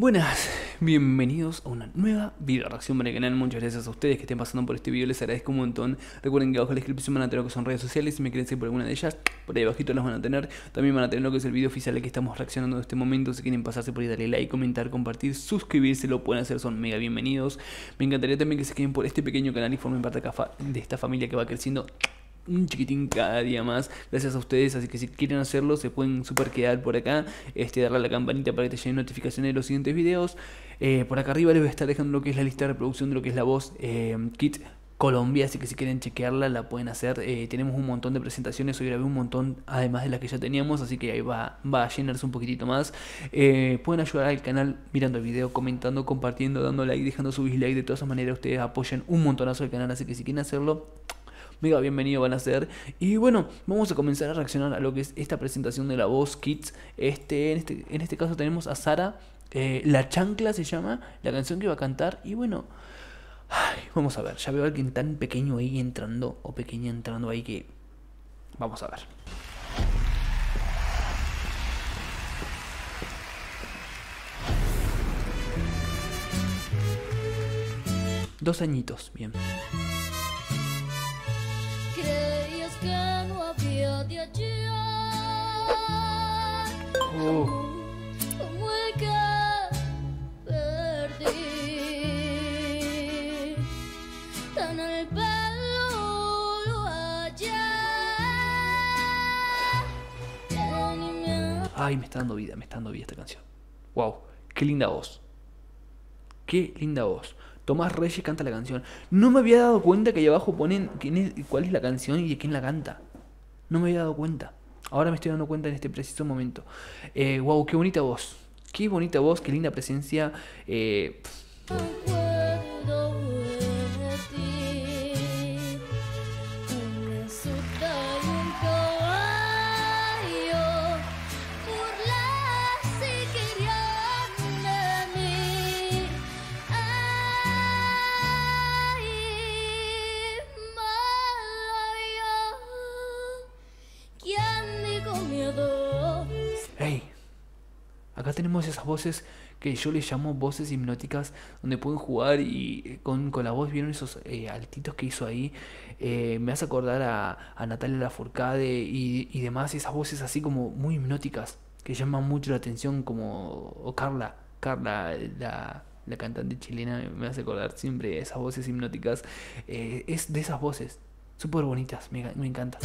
Buenas, bienvenidos a una nueva video reacción para el canal. Muchas gracias a ustedes que estén pasando por este video, les agradezco un montón. Recuerden que abajo en la descripción van a tener lo que son redes sociales, si me quieren seguir por alguna de ellas, por ahí abajito las van a tener. También van a tener lo que es el video oficial al que estamos reaccionando en este momento. Si quieren pasarse por ahí, darle like, comentar, compartir, suscribirse, lo pueden hacer, son mega bienvenidos. Me encantaría también que se queden por este pequeño canal y formen parte de esta familia que va creciendo un chiquitín cada día más gracias a ustedes así que si quieren hacerlo se pueden super quedar por acá este darle a la campanita para que te lleguen notificaciones de los siguientes videos eh, por acá arriba les voy a estar dejando lo que es la lista de reproducción de lo que es la voz eh, kit Colombia, así que si quieren chequearla la pueden hacer. Eh, tenemos un montón de presentaciones, hoy grabé un montón además de las que ya teníamos, así que ahí va, va a llenarse un poquitito más. pueden ayudar al canal mirando el video, comentando, compartiendo, dando like, dejando su dislike. De todas maneras ustedes apoyan un montonazo al canal, así que si quieren hacerlo, mega bienvenido van a ser. Y bueno, vamos a comenzar a reaccionar a lo que es esta presentación de la voz Kids. Este, en, este, en este caso tenemos a Sara, eh, La Chancla se llama, la canción que va a cantar. Y bueno, vamos a ver, ya veo a alguien tan pequeño ahí entrando, o pequeña entrando ahí que... Vamos a ver. Dos añitos, bien. Ay, me está dando vida, me está dando vida esta canción. Wow, qué linda voz. Qué linda voz. Tomás Reyes canta la canción. No me había dado cuenta que ahí abajo ponen quién es, cuál es la canción y de quién la canta. No me había dado cuenta. Ahora me estoy dando cuenta en este preciso momento. Eh, wow, qué bonita voz. Qué bonita voz, qué linda presencia. Eh, Acá tenemos esas voces que yo les llamo voces hipnóticas, donde pueden jugar y eh, con, la voz, vieron esos eh, altitos que hizo ahí. Eh, me hace acordar a, Natalia Lafourcade y, y demás, esas voces así como muy hipnóticas, que llaman mucho la atención, como Carla, Carla, la, la cantante chilena, me hace acordar siempre esas voces hipnóticas. es de esas voces, súper bonitas, me, me encanta.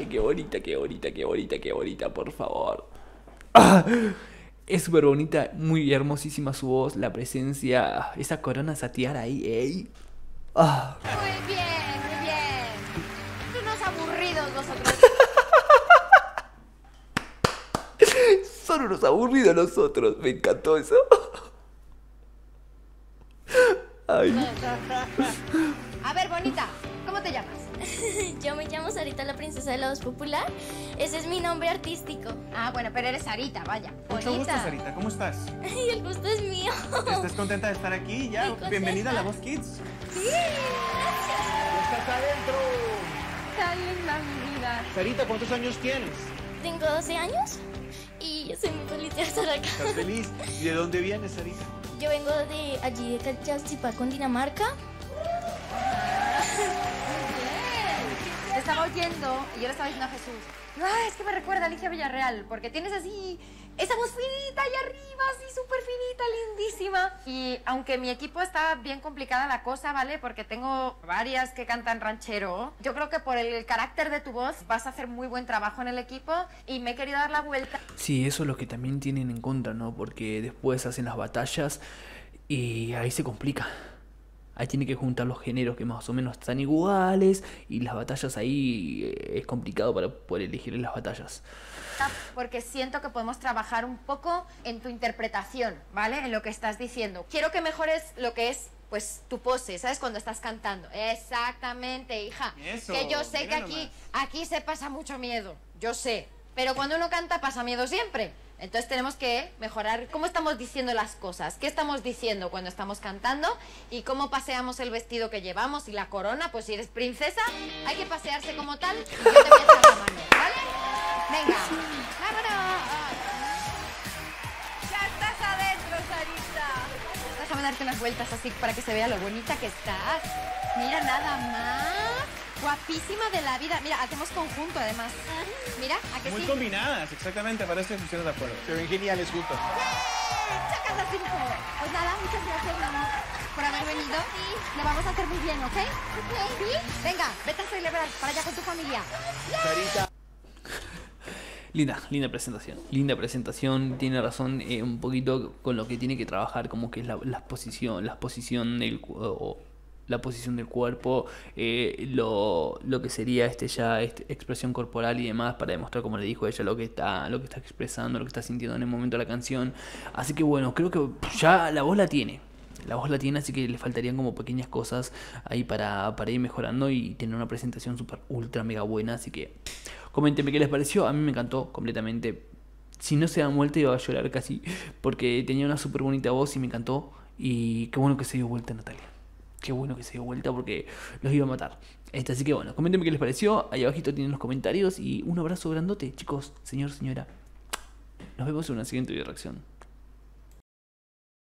Ay, qué bonita, qué bonita, qué bonita, qué bonita, por favor. Ah, es súper bonita, muy hermosísima su voz, la presencia, esa corona satiar ahí, ey. Ah. Muy bien, muy bien. Unos aburridos vosotros. Son unos aburridos nosotros, me encantó eso. Ay. A ver, bonita, ¿cómo te llamas? Yo me llamo Sarita la princesa de la voz popular. Ese es mi nombre artístico. Ah, bueno, pero eres Sarita, vaya. Mucho gusto. Sarita. ¿Cómo estás? El gusto es mío. ¿Estás contenta de estar aquí? Ya, bienvenida a La Voz Kids. Sí, gracias. ¡Estás adentro! Tan linda mi vida. Sarita, ¿cuántos años tienes? Tengo 12 años y estoy muy feliz de estar acá. ¿Estás feliz? ¿Y de dónde vienes, Sarita? Yo vengo de allí de Chalchipá, con Dinamarca. Estaba oyendo y yo le estaba diciendo a Jesús, ah, es que me recuerda a Alicia Villarreal, porque tienes así esa voz finita ahí arriba, así súper finita, lindísima. Y aunque mi equipo está bien complicada la cosa, ¿vale? Porque tengo varias que cantan ranchero, yo creo que por el carácter de tu voz vas a hacer muy buen trabajo en el equipo y me he querido dar la vuelta. Sí, eso es lo que también tienen en contra, ¿no? Porque después hacen las batallas y ahí se complica. Ahí tiene que juntar los géneros que más o menos están iguales y las batallas ahí eh, es complicado para poder elegir en las batallas. porque siento que podemos trabajar un poco en tu interpretación, ¿vale? En lo que estás diciendo. Quiero que mejores lo que es pues tu pose, ¿sabes? Cuando estás cantando. Exactamente, hija. Eso, que yo sé que aquí, nomás. aquí se pasa mucho miedo, yo sé. Pero cuando uno canta pasa miedo siempre. Entonces tenemos que mejorar cómo estamos diciendo las cosas, qué estamos diciendo cuando estamos cantando y cómo paseamos el vestido que llevamos y la corona, pues si eres princesa, hay que pasearse como tal y yo te voy a echar la mano, ¿vale? Venga, vámonos. Ya estás adentro, Sarita. Déjame darte unas vueltas así para que se vea lo bonita que estás. Mira nada más. Guapísima de la vida. Mira, hacemos conjunto además. Mira, ¿a que Muy sí? combinadas, exactamente. Parece que pusieron de acuerdo. Se ven geniales juntos. ¡Sacas las cinco! Pues nada, muchas gracias, mi amor, por haber venido. Lo vamos a hacer muy bien, ¿ok? ¿Sí? Venga, vete a celebrar para allá con tu familia. Sarita. Linda, linda presentación. Linda presentación. Tiene razón eh, un poquito con lo que tiene que trabajar, como que es la, la posición, la posición del cu- o la posición del cuerpo, eh, lo, lo que sería este ya este, expresión corporal y demás para demostrar, como le dijo ella, lo que está, lo que está expresando, lo que está sintiendo en el momento de la canción. Así que bueno, creo que ya la voz la tiene. La voz la tiene, así que le faltarían como pequeñas cosas ahí para, para ir mejorando y tener una presentación súper ultra mega buena. Así que coméntenme qué les pareció. A mí me encantó completamente. Si no se dan vuelta iba a llorar casi porque tenía una súper bonita voz y me encantó. Y qué bueno que se dio vuelta Natalia. Qué bueno que se dio vuelta porque los iba a matar. Este, así que bueno, coméntenme qué les pareció. Ahí abajito tienen los comentarios y un abrazo grandote, chicos, señor, señora. Nos vemos en una siguiente video reacción.